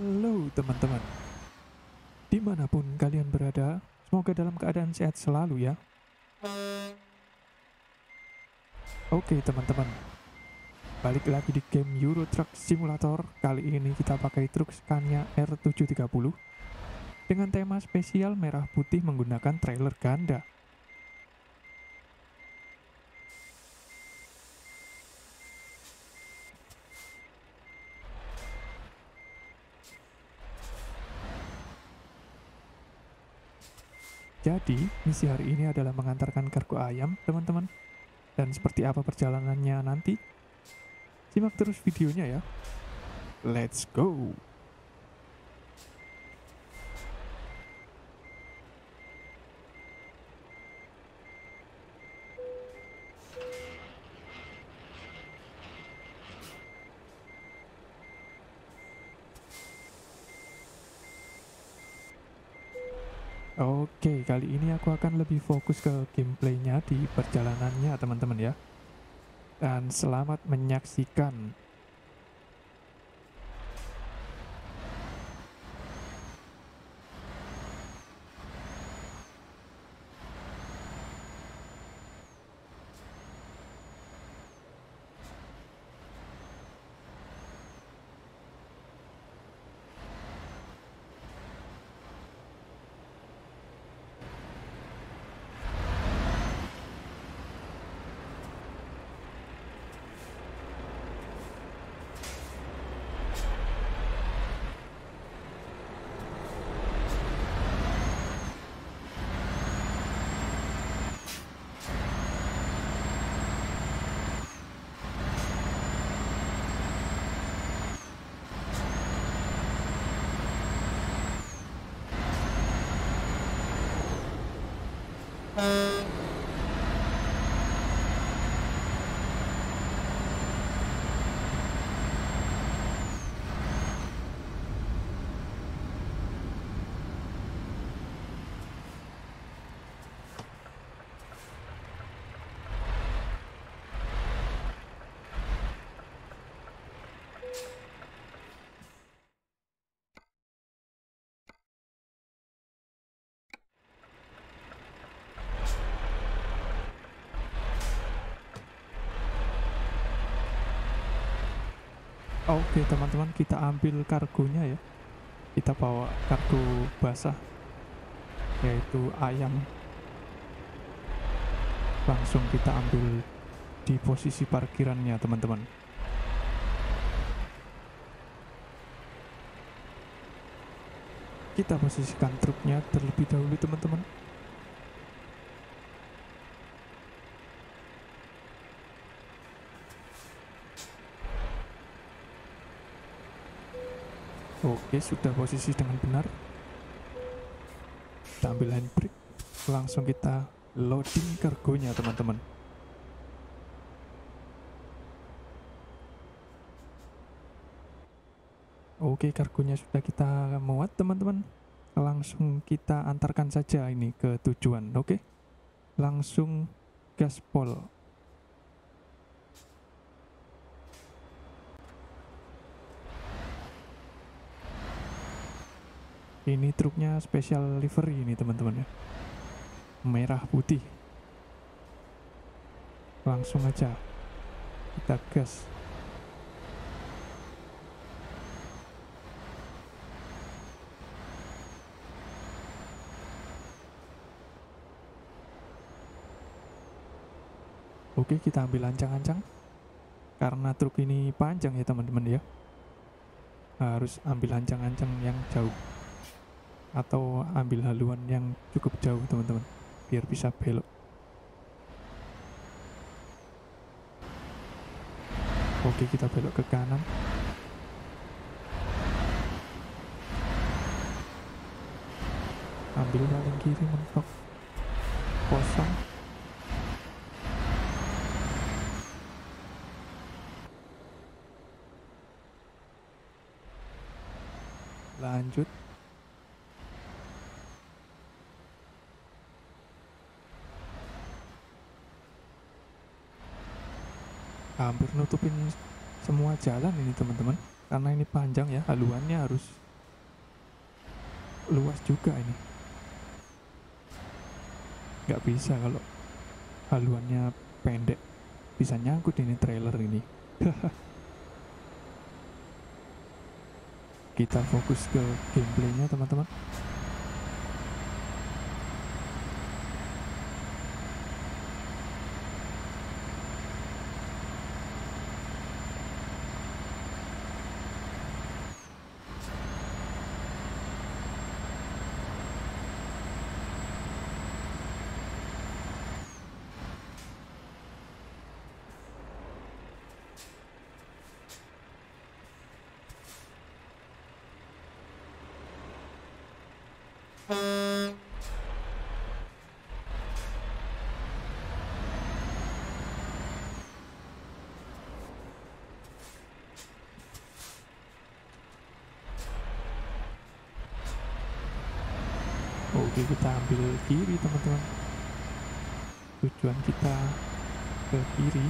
Halo teman-teman. Di mana pun kalian berada Semoga dalam keadaan sehat selalu ya. Oke teman-teman. Balik lagi di game Euro Truck Simulator. Kali ini kita pakai truk Scania R730 Dengan tema spesial merah putih menggunakan trailer ganda Jadi, misi hari ini adalah mengantarkan kargo ayam, teman-teman. Dan seperti apa perjalanannya nanti? Simak terus videonya ya. Let's go! Oke, kali ini aku akan lebih fokus ke gameplaynya di perjalanannya teman-teman ya. Dan selamat menyaksikan. Oke teman-teman kita ambil kargonya ya. Kita bawa kargo basah Yaitu ayam. Langsung kita ambil di posisi parkirannya teman-teman. Kita posisikan truknya terlebih dahulu teman-teman Oke, sudah posisi dengan benar. Kita ambil handbrake, langsung kita loading kargonya, teman-teman. Oke, kargonya sudah kita muat, teman-teman. Langsung kita antarkan saja ini ke tujuan, oke? Langsung gaspol. Ini truknya special livery ini teman-teman ya. Merah putih. Langsung aja kita gas. Oke, kita ambil ancang-ancang. Karena truk ini panjang ya teman-teman ya. Harus ambil ancang-ancang yang jauh atau ambil haluan yang cukup jauh teman-teman biar bisa belok. Oke kita belok ke kanan. Ambil paling kiri mentok. Kosong. Lanjut hampir nutupin semua jalan ini teman-teman. Karena ini panjang ya haluannya harus luas juga ini. Nggak bisa kalau haluannya pendek. Bisa nyangkut ini trailer ini. Kita fokus ke gameplaynya teman-teman Oke kita ambil kiri teman-teman. Tujuan kita ke kiri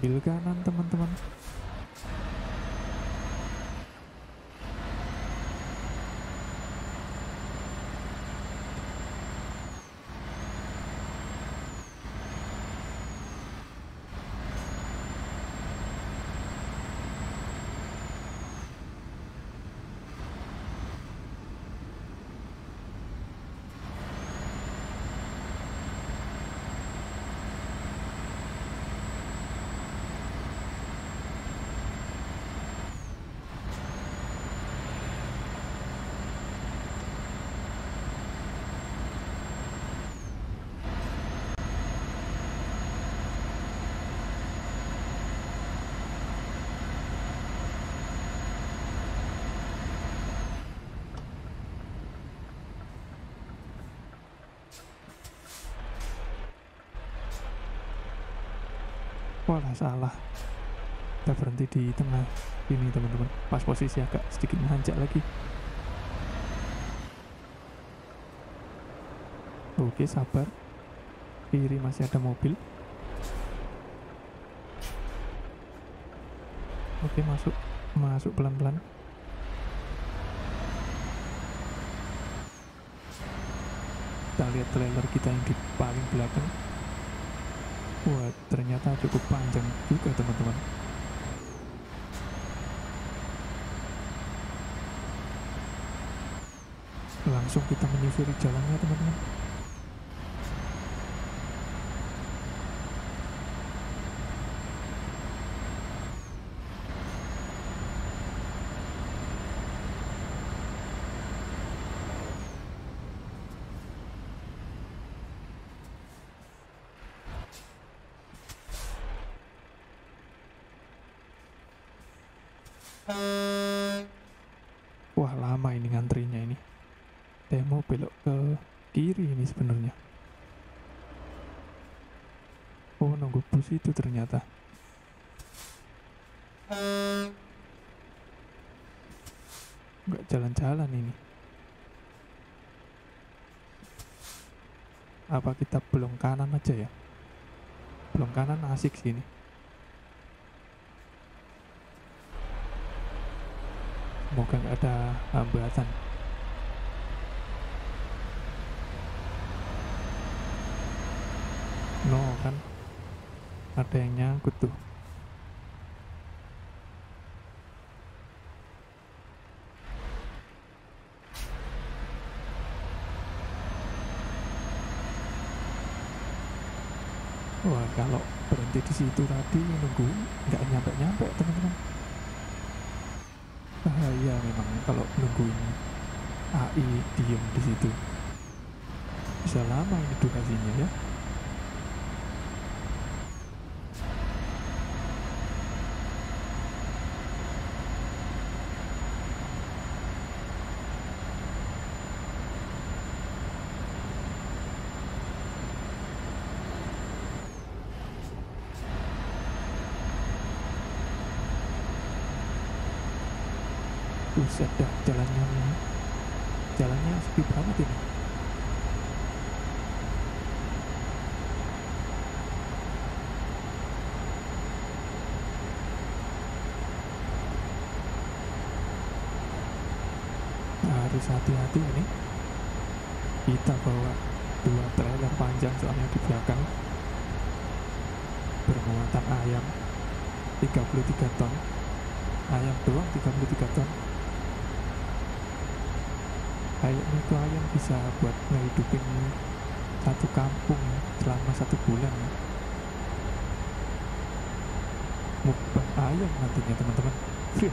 Ambil kanan teman-teman Walah salah. Kita berhenti di tengah ini teman-teman. Pas posisi agak sedikit nanjak lagi. Oke sabar. Kiri masih ada mobil. Oke masuk. Masuk pelan-pelan. Kita lihat trailer kita yang di paling belakang Wah, ternyata cukup panjang juga teman-teman. Langsung kita menyusuri jalannya teman-teman. Wah lama ini ngantrinya ini. Demo belok ke kiri ini sebenarnya. Oh nunggu bus itu ternyata. Nggak jalan-jalan ini. Apa kita belum kanan aja ya? Belum kanan asik sini. Semoga nggak ada hambatan. No kan, ada yang nyangkut tuh. Wah kalau berhenti di situ tadi nunggu nggak nyampe nyampe teman-teman bahaya memang kalau nungguin AI diem di situ. Bisa lama ini durasinya ya buset dah jalannya jalannya sepi banget ini. Harus hati-hati ini. Kita bawa dua trailer panjang soalnya di belakang. Bermuatan ayam 33 ton. Ayam doang 33 ton kayaknya itu ayam bisa buat ngehidupin satu kampung selama satu bulan mukbang ayam nantinya teman-teman.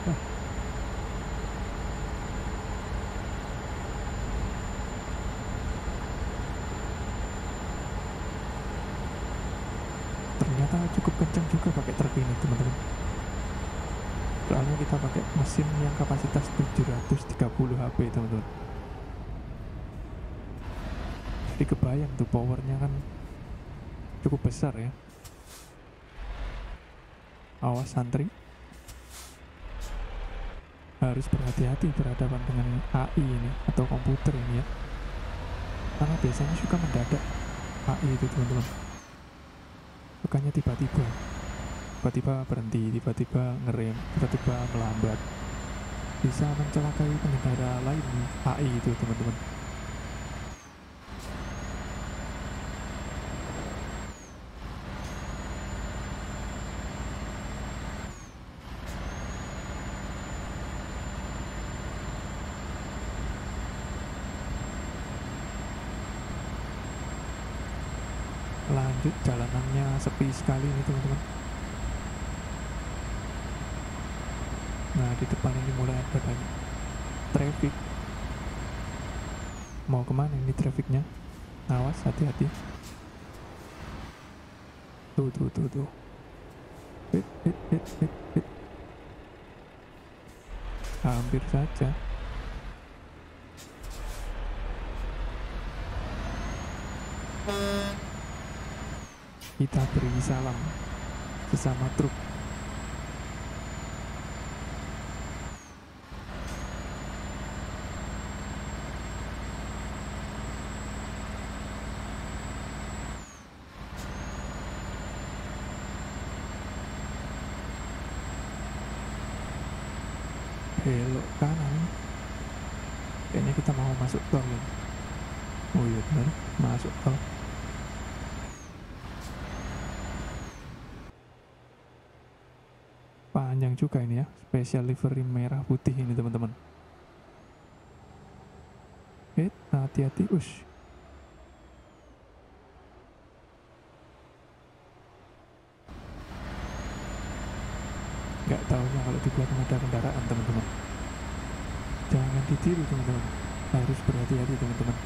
Ternyata cukup kencang juga pakai truk ini teman-teman. Soalnya kita pakai mesin yang kapasitas 730 HP teman-teman jadi kebayang tuh powernya kan cukup besar ya. Awas santri. Harus berhati-hati berhadapan dengan AI ini atau komputer ini ya. Karena biasanya suka mendadak AI itu teman-teman. Bukannya tiba-tiba. Tiba-tiba berhenti tiba-tiba ngerem tiba-tiba melambat. Bisa mencelakai pengendara lain AI itu teman-teman lanjut jalanannya sepi sekali nih teman-teman. Nah di depan ini mulai ada banyak traffic. Mau ke mana ini trafficnya? Awas hati-hati. Tuh tuh tuh tuh. Hit hit hit hampir saja kita beri salam sesama truk. Belok kanan. Kayaknya kita mau masuk tol ya. Oh iya benar. Masuk tol panjang juga ini ya. Special livery merah putih ini teman-teman. Eh hati-hati. Ush. Nggak taunya kalau di belakang ada kendaraan teman-teman. Jangan ditiru teman-teman. Harus berhati-hati teman-teman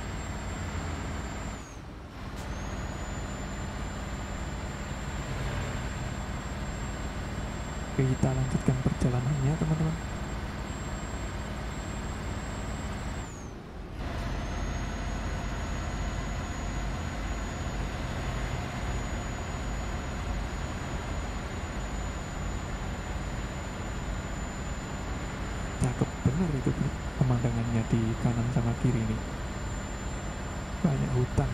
Kita lanjutkan perjalanannya teman-teman. Cakep bener itu pemandangannya di kanan sama kiri nih banyak hutan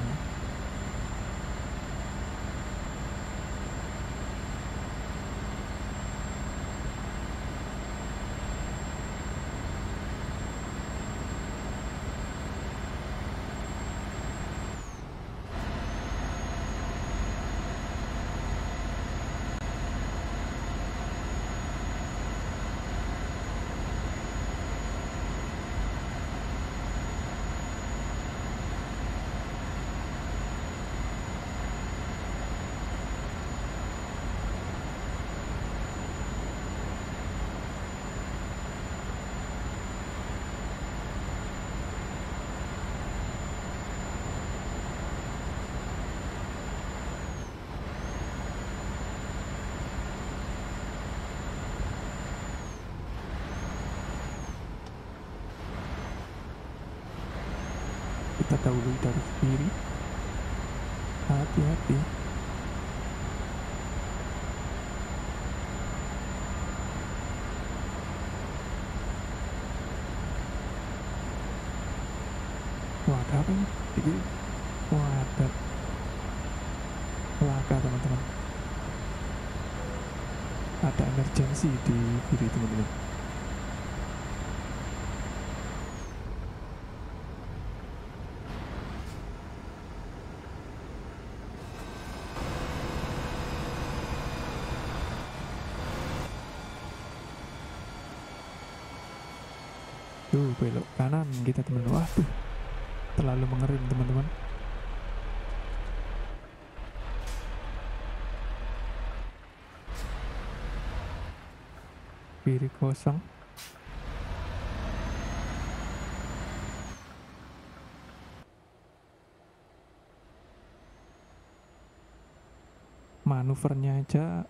kita dahului dari kiri hati-hati. Wah ada apa ini? Di wah ada. Laka teman-teman. Ada emergensi di kiri teman-teman. Tuh belok kanan kita teman-teman waduh terlalu mengerim teman-teman. Kiri kosong. Manuvernya aja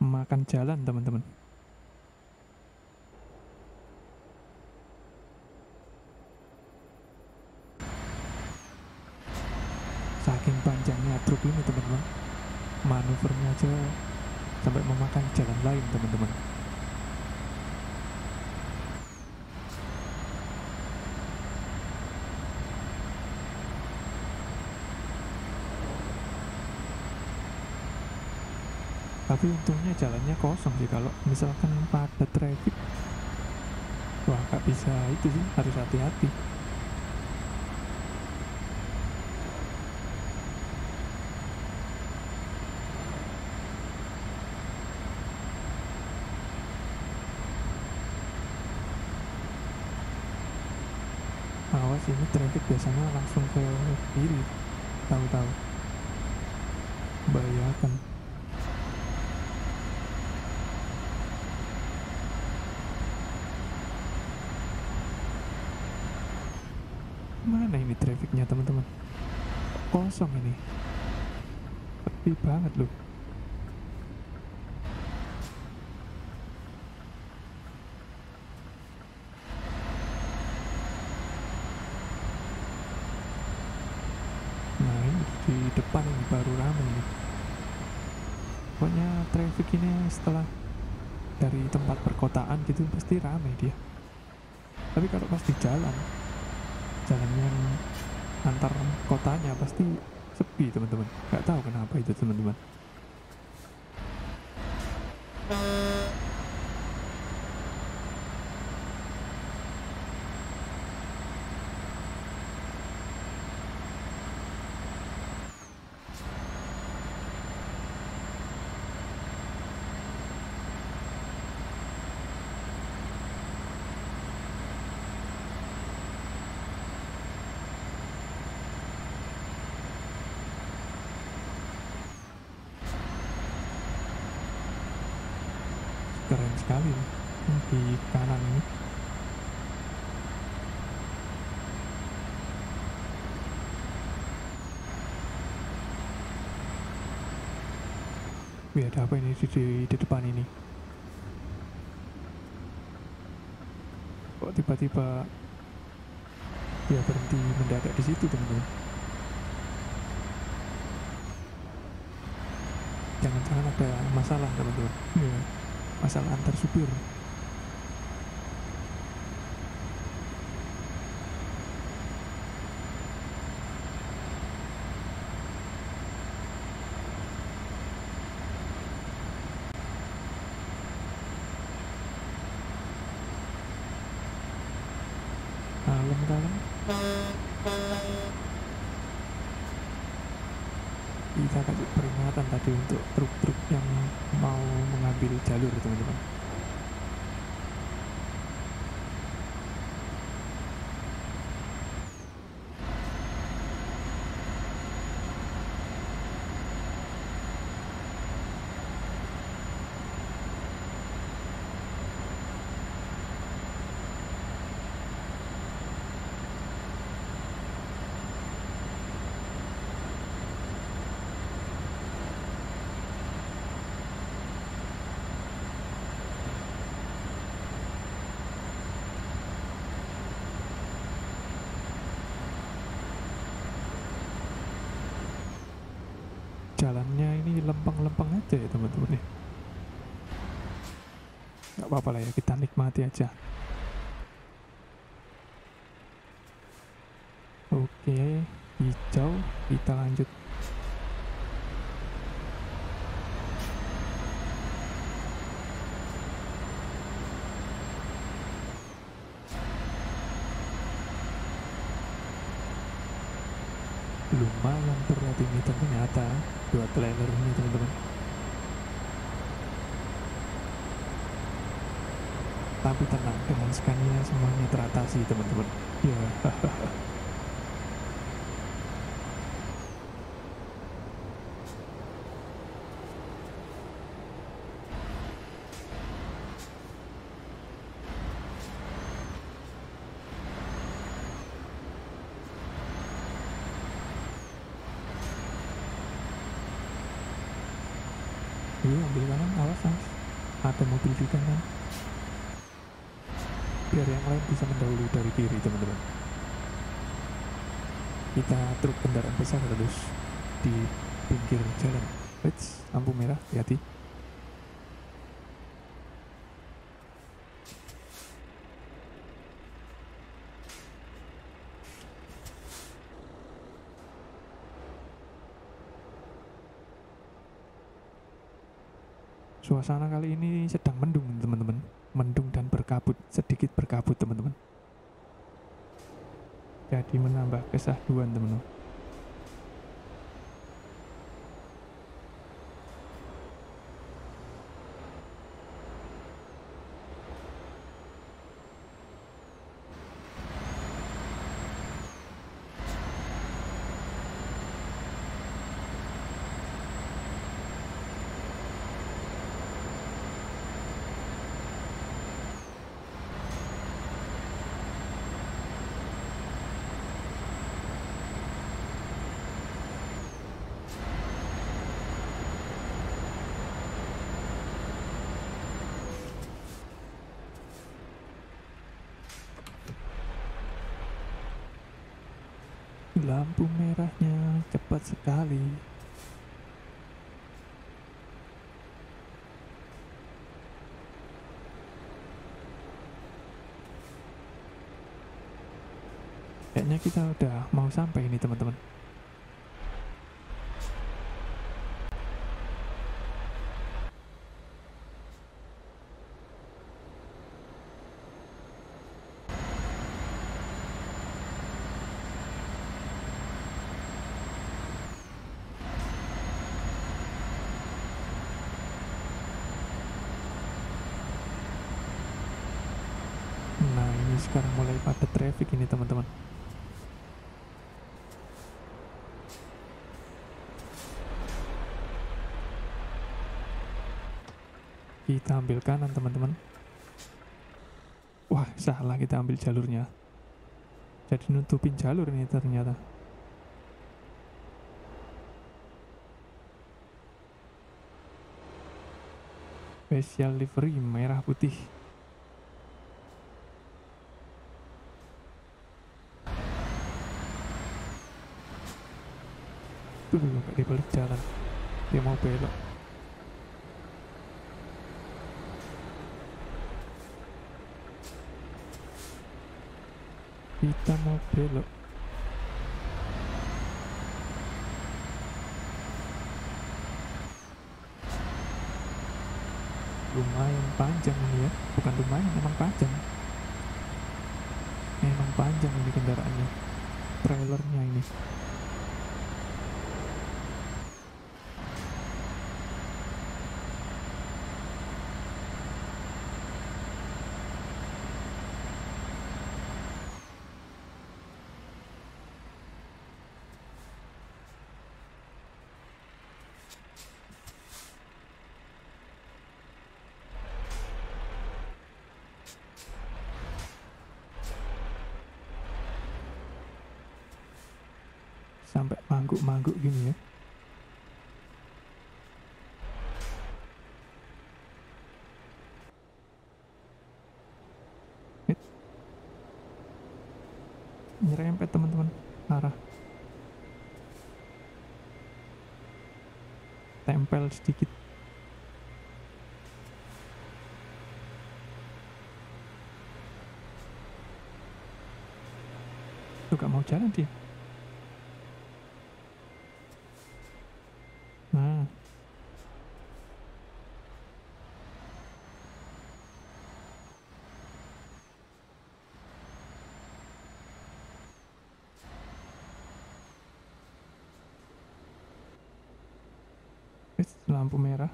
makan jalan teman-teman saking panjangnya truk ini teman-teman manuvernya aja sampai memakan jalan lain teman-teman. Tapi untungnya jalannya kosong sih kalau misalkan padat traffic wah gak bisa itu sih harus hati-hati ini traffic biasanya langsung ke kiri tahu-tahu. Bahayakan mana ini trafficnya teman-teman? Kosong ini. Sepi banget loh nah ini di depan ini baru ramai nih ini setelah dari tempat perkotaan gitu pasti ramai dia. Tapi kalau pas di jalan jalan yang antar kotanya pasti sepi teman-teman. Nggak tahu kenapa itu teman-teman keren sekali nih, di kanan ini Wih ada apa ini di, di, di depan ini? Kok tiba-tiba Dia berhenti mendadak di situ teman-teman? Jangan-jangan ada masalah teman-teman. Iya masalah antar supir kalem-kalem kita kasih peringatan tadi untuk truk-truk yang mau mengambil jalur teman-teman jalannya ini lempeng-lempeng aja ya teman-teman ya nggak apa-apa lah ya kita nikmati aja oke Oke, hijau, kita lanjut. Lumayan berat ini ternyata dua trailer ini teman-teman. Tapi tenang, dengan Scania semuanya teratasi teman-teman. Ya, Iya, ambil kanan, awas mas. Di kanan. Biar yang lain bisa mendahului dari kiri, teman-teman. Kita truk kendaraan besar terus di pinggir jalan. Eits, lampu merah, hati-hati. Suasana kali ini sedang mendung, teman-teman. Mendung dan berkabut, sedikit berkabut, teman-teman. Jadi menambah kesahduan, teman-teman. Lampu merahnya cepat sekali. Kayaknya kita udah mau sampai ini teman-teman. Nah ini sekarang mulai padat traffic ini teman-teman. Kita ambil kanan teman-teman. Wah salah kita ambil jalurnya. Jadi nutupin jalur ini ternyata. Special livery merah putih. Tuh nggak di balik jalan. Dia mau belok. Kita mau belok. Lumayan panjang ini ya. Bukan lumayan, memang panjang. Memang panjang ini kendaraannya. Trailernya ini. sampai mangguk-mangguk gini ya. Nyerempet teman-teman arah. Tempel sedikit. Tuh gak mau jalan dia lampu merah.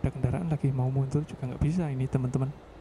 Ada kendaraan lagi mau mundur juga nggak bisa ini teman-teman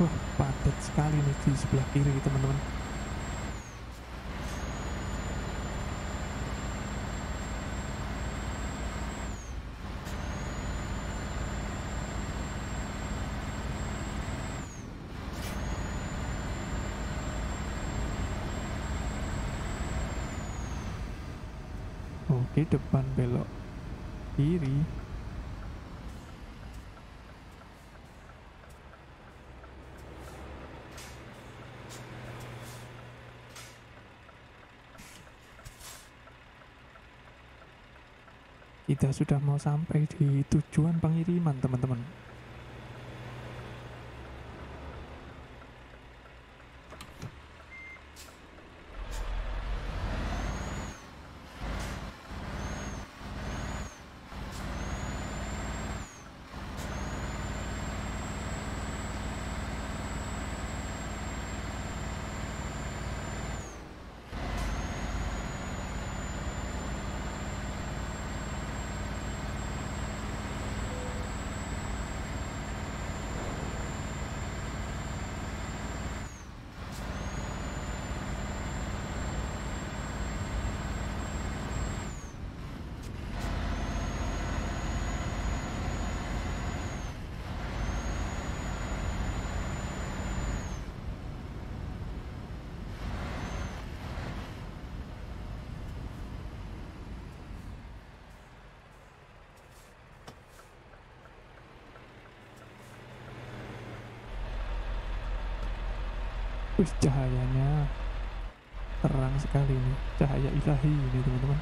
Wah, padat sekali nih di sebelah kiri teman-teman. Oke, depan belok kiri. Kita sudah mau sampai di tujuan pengiriman, teman-teman. Wih, cahayanya terang sekali nih, cahaya ilahi ini teman-teman.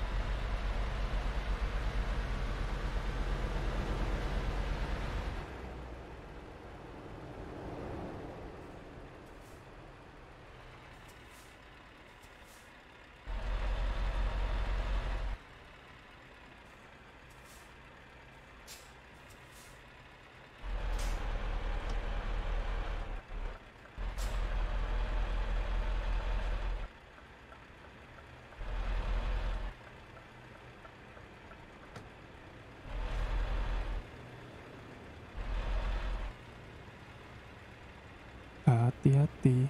Hati-hati.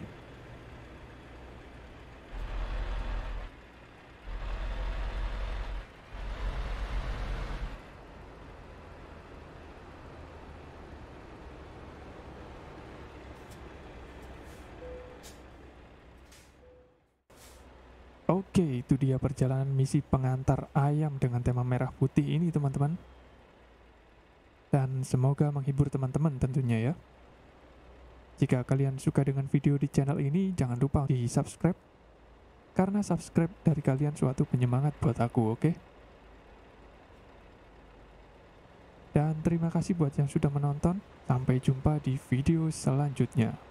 Oke, itu dia perjalanan misi pengantar ayam dengan tema merah putih ini, teman-teman. Dan semoga menghibur teman-teman tentunya ya. Jika kalian suka dengan video di channel ini, jangan lupa di subscribe. Karena subscribe dari kalian suatu penyemangat buat aku, oke? Dan terima kasih buat yang sudah menonton. Sampai jumpa di video selanjutnya.